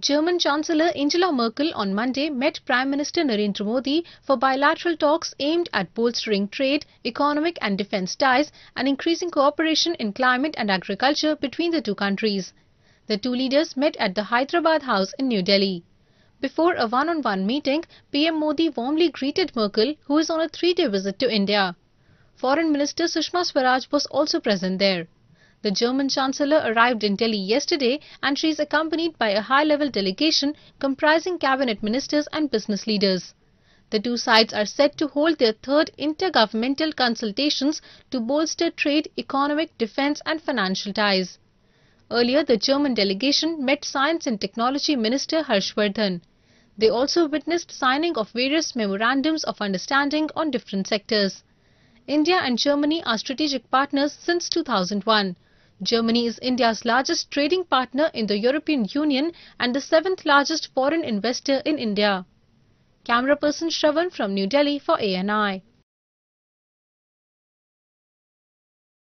German Chancellor Angela Merkel on Monday met Prime Minister Narendra Modi for bilateral talks aimed at bolstering trade, economic and defence ties and increasing cooperation in climate and agriculture between the two countries. The two leaders met at the Hyderabad House in New Delhi. Before a one-on-one -on -one meeting, PM Modi warmly greeted Merkel, who is on a three-day visit to India. Foreign Minister Sushma Swaraj was also present there. The German Chancellor arrived in Delhi yesterday and she is accompanied by a high-level delegation comprising cabinet ministers and business leaders. The two sides are set to hold their third intergovernmental consultations to bolster trade, economic, defence and financial ties. Earlier, the German delegation met Science and Technology Minister Harshvardhan. They also witnessed signing of various memorandums of understanding on different sectors. India and Germany are strategic partners since 2001. Germany is India's largest trading partner in the European Union and the seventh largest foreign investor in India. Camera person Shravan from New Delhi for ANI.